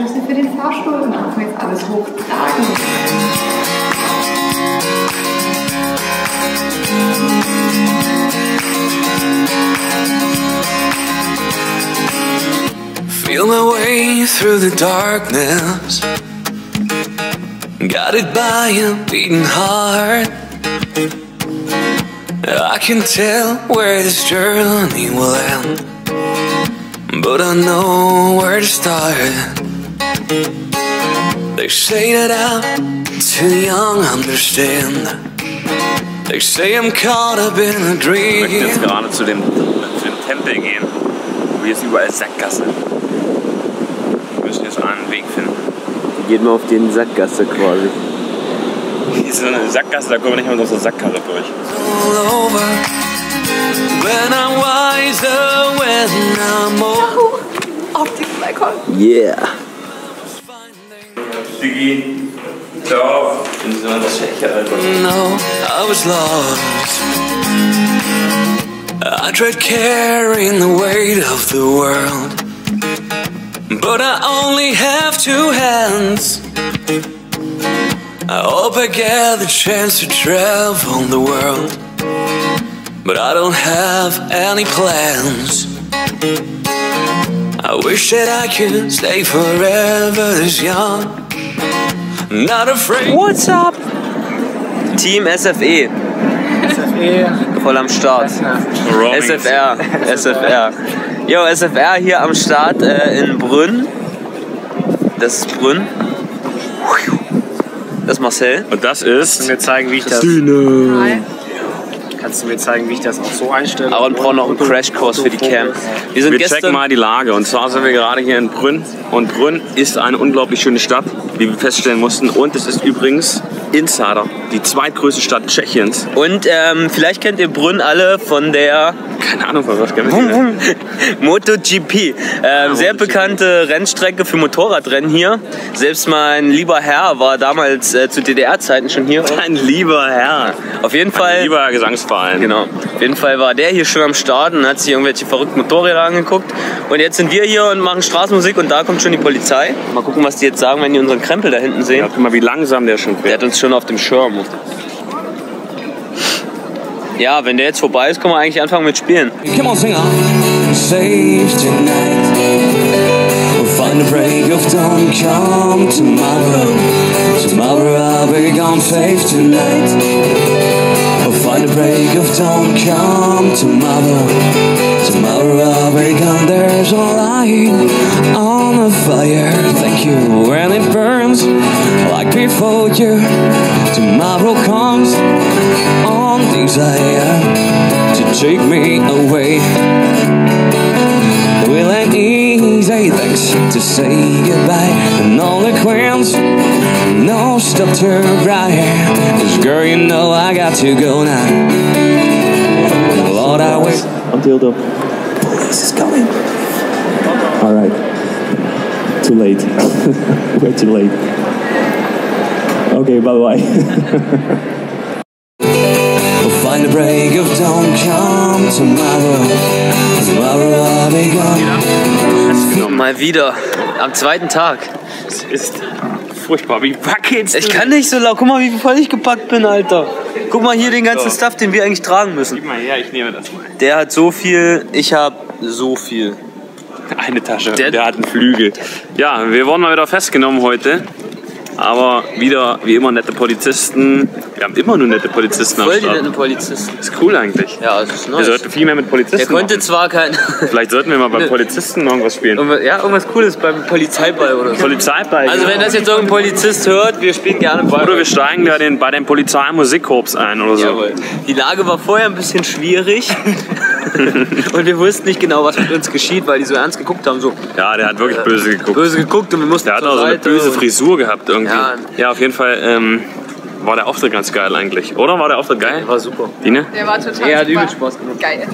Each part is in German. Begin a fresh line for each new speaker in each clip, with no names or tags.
Schlüssel für den Fahrstuhl und dürfen jetzt alles hochtragen.
Feel my way through the darkness. Guided by a beating heart. I can tell where this journey will end. But I know where to start. They say that I'm too young, understand. They say I'm caught up in a
Wir möchten jetzt
dream.
gerade zu dem, zu dem Tempel gehen. Wo hier ist überall Sackgasse. Wir müssen jetzt einen Weg finden.
Geht mal auf den Sackgasse quasi.
Hier ist so eine Sackgasse, da kommen wir nicht mal mit unserer Sackkarre durch.
all over. When I'm wiser, when I'm old.
Auf den Balkon.
Yeah.
No, I was lost. I tried carrying the weight of the world, but I only have two hands. I hope I get the chance to travel the world, but I don't have any plans. I wish that I could stay forever this young, not afraid.
What's up? Team SFE. Voll am Start. SFR. SFR. Jo, SFR hier am Start äh, in Brünn. Das ist Brünn. Das ist Marcel.
Und das ist.
mir zeigen, wie ich das,
Mal.
Kannst du mir zeigen, wie ich das auch so einstelle?
Aaron braucht noch einen Crashkurs für die Cam. Wir sind
Wir checken mal die Lage. Und zwar sind wir gerade hier in Brünn. Und Brünn ist eine unglaublich schöne Stadt, wie wir feststellen mussten. Und es ist übrigens Insider, die zweitgrößte Stadt Tschechiens.
Und ähm, vielleicht kennt ihr Brünn alle von der
Keine Ahnung, von was kennen wir?
MotoGP. Ähm, sehr bekannte Rennstrecke für Motorradrennen hier. Selbst mein lieber Herr war damals äh, zu DDR-Zeiten schon hier.
Ein lieber Herr.
Auf jeden Fall.
lieber Gesangsverein.
Genau. Auf jeden Fall war der hier schon am Start und hat sich irgendwelche verrückten Motorräder angeguckt. Und jetzt sind wir hier und machen Straßenmusik und da kommt schon die Polizei. Mal gucken, was die jetzt sagen, wenn die unseren Krempel da hinten sehen.
Ja, guck mal, wie langsam der schon
Der
fährt.
hat uns schon auf dem Schirm. Ja, wenn der jetzt vorbei ist, können wir eigentlich anfangen mit Spielen.
Come on, tonight. We'll find a break of dawn. Come tomorrow. Tomorrow I'll be gone. Save tonight. We'll find a break of dawn. Come tomorrow. Tomorrow I'll be gone. There's a light on fire. Thank you when it burns like before you. Tomorrow comes on desire to take me away. Will ain't easy things to say goodbye. And all the queens, no stop to cry. Cause girl, you know I got to go now. Lord, I wait.
I'm dildo.
Police is coming.
All right. Too late. We're too late. Okay, bye bye.
We'll find a break of dawn. Come tomorrow. Tomorrow I'll be gone.
Mal wieder. Am zweiten Tag.
Es ist furchtbar. Wie wackelst
Ich kann nicht so laut. Guck mal, wie voll ich gepackt bin, Alter. Guck mal hier den ganzen Stuff, den wir eigentlich tragen müssen.
Gib mal her, ich nehme das mal.
Der hat so viel, ich hab so viel.
Eine Tasche.
Der-
Der, hat einen Flügel. Ja, wir wurden mal wieder festgenommen heute. Aber wieder, wie immer, nette Polizisten. Wir haben immer nur nette Polizisten am
Voll die
Start.
netten Polizisten.
Ist cool eigentlich.
Ja, das ist
Wir
nice.
sollten viel mehr mit Polizisten
Der konnte
machen.
zwar kein.
Vielleicht sollten wir mal beim Polizisten irgendwas spielen.
Irgendwas- ja, irgendwas Cooles beim Polizeiball oder so.
Polizeiball.
Also, wenn das jetzt irgendein Polizist hört, wir spielen gerne Ball.
Oder wir steigen bei den, bei den Polizeimusikkorps ein oder so.
Jawohl. Die Lage war vorher ein bisschen schwierig. und wir wussten nicht genau, was mit uns geschieht, weil die so ernst geguckt haben. So
Ja, der hat wirklich böse geguckt.
böse geguckt und wir mussten
Der hat
zur
auch so eine
Seite
böse
und-
Frisur gehabt irgendwie.
Ja.
Ja, auf jeden Fall ähm, war der Auftritt ganz geil eigentlich. Oder war der Auftritt geil?
War super.
Dine?
Der war total
Er hat
super.
übel Spaß gemacht.
Geil.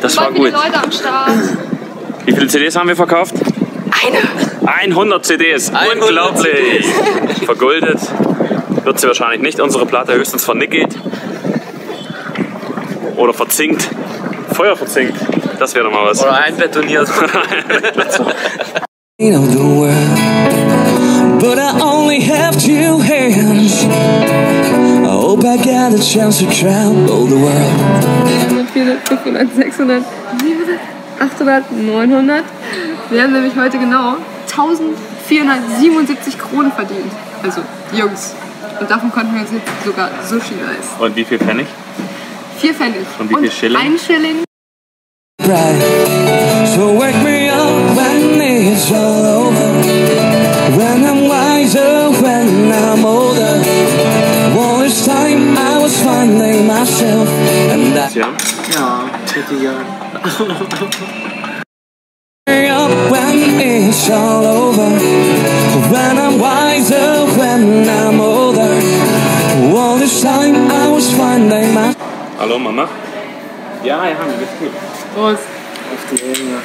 Das war
viele
gut.
Leute am Start.
Wie viele CDs haben wir verkauft?
Eine.
100 CDs.
100
Unglaublich. Vergoldet. Wird sie wahrscheinlich nicht. Unsere Platte höchstens vernickelt. Oder verzinkt. Feuer verzinkt. Das wäre doch mal was.
Oder einbetoniert.
but I only have two hands. I hope I get a chance to travel the world.
400, 500, 600, 700, 800, 900. Wir haben nämlich heute genau 1477 Kronen verdient. Also Jungs. Und davon konnten wir uns jetzt sogar Sushi leisten.
Und wie viel Pfennig?
Vier Pfennig.
Und wie viel Schilling?
Ein Schilling.
Right. So wake me up when it's all and I
Ja.
Ja, hätte
up when it's all over. When I'm wiser, when I'm older. All this time I was finding myself.
Hallo Mama? Ja, ja, mir geht's gut.
Prost.
Auf die Hänge.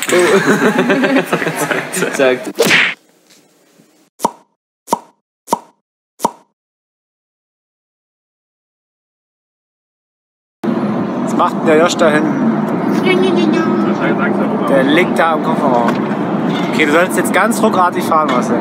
Sagt.
Macht denn der Josh da hinten? Der liegt da im Kofferraum. Okay, du sollst jetzt ganz ruckartig fahren, Marcel.